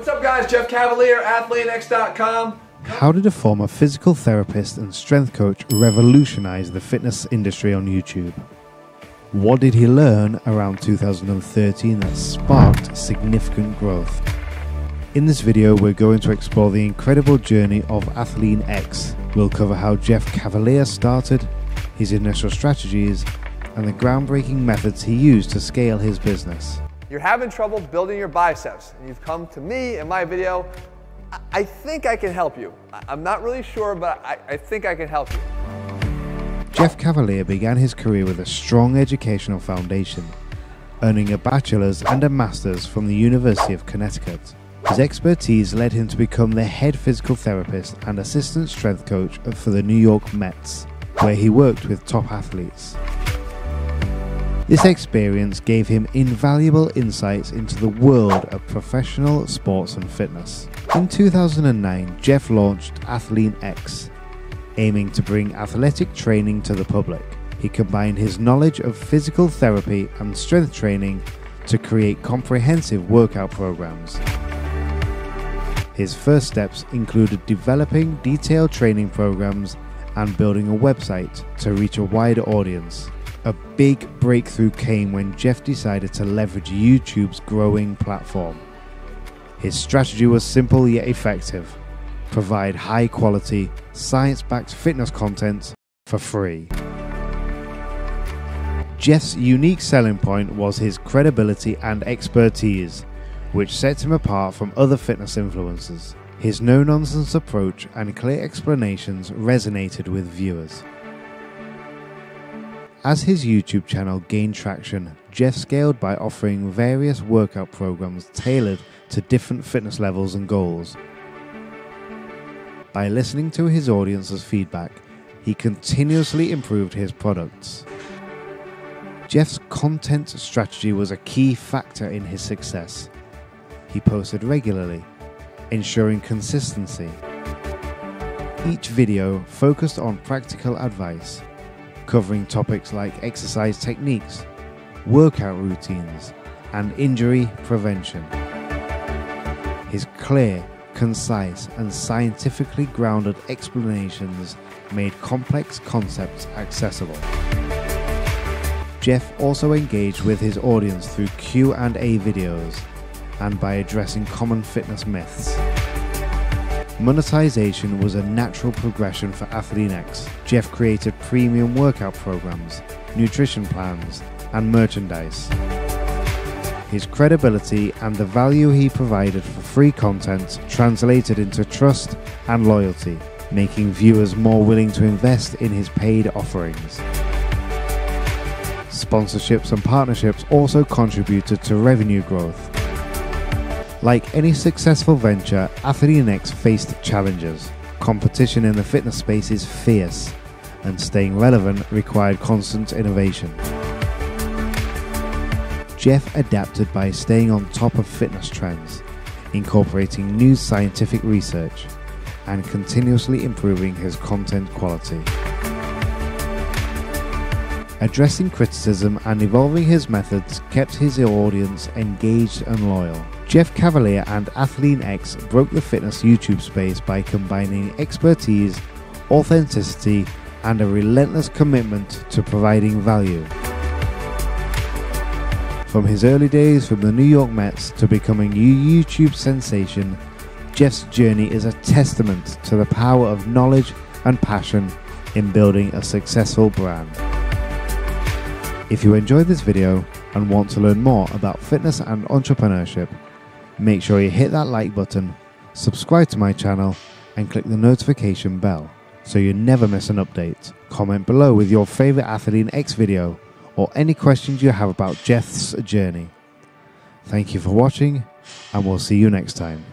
What's up, guys? Jeff Cavaliere, AthleanX.com. How did a former physical therapist and strength coach revolutionize the fitness industry on YouTube? What did he learn around 2013 that sparked significant growth? In this video, we're going to explore the incredible journey of Athlean X. We'll cover how Jeff Cavaliere started, his initial strategies, and the groundbreaking methods he used to scale his business. You're having trouble building your biceps, and you've come to me in my video. I- think I can help you. I'm not really sure, but I, I think I can help you. Jeff Cavalier began his career with a strong educational foundation, earning a bachelor's and a master's from the University of Connecticut. His expertise led him to become the head physical therapist and assistant strength coach for the New York Mets, where he worked with top athletes. This experience gave him invaluable insights into the world of professional sports and fitness. In 2009, Jeff launched Athlean X, aiming to bring athletic training to the public. He combined his knowledge of physical therapy and strength training to create comprehensive workout programs. His first steps included developing detailed training programs and building a website to reach a wider audience. A big breakthrough came when Jeff decided to leverage YouTube's growing platform. His strategy was simple yet effective provide high quality, science backed fitness content for free. Jeff's unique selling point was his credibility and expertise, which sets him apart from other fitness influencers. His no nonsense approach and clear explanations resonated with viewers. As his YouTube channel gained traction, Jeff scaled by offering various workout programs tailored to different fitness levels and goals. By listening to his audience's feedback, he continuously improved his products. Jeff's content strategy was a key factor in his success. He posted regularly, ensuring consistency. Each video focused on practical advice, covering topics like exercise techniques, workout routines, and injury prevention. His clear, concise, and scientifically grounded explanations made complex concepts accessible. Jeff also engaged with his audience through Q&A videos and by addressing common fitness myths. Monetization was a natural progression for AthleanX. Jeff created premium workout programs, nutrition plans, and merchandise. His credibility and the value he provided for free content translated into trust and loyalty, making viewers more willing to invest in his paid offerings. Sponsorships and partnerships also contributed to revenue growth. Like any successful venture, AthleanX faced challenges. Competition in the fitness space is fierce, and staying relevant required constant innovation. Jeff adapted by staying on top of fitness trends, incorporating new scientific research, and continuously improving his content quality. Addressing criticism and evolving his methods kept his audience engaged and loyal. Jeff Cavaliere and Athlean X broke the fitness YouTube space by combining expertise, authenticity, and a relentless commitment to providing value. From his early days from the New York Mets to becoming a YouTube sensation, Jeff's journey is a testament to the power of knowledge and passion in building a successful brand. If you enjoyed this video and want to learn more about fitness and entrepreneurship, make sure you hit that like button, subscribe to my channel, and click the notification bell so you never miss an update. Comment below with your favorite Athlean X video or any questions you have about Jeff's journey. Thank you for watching, and we'll see you next time.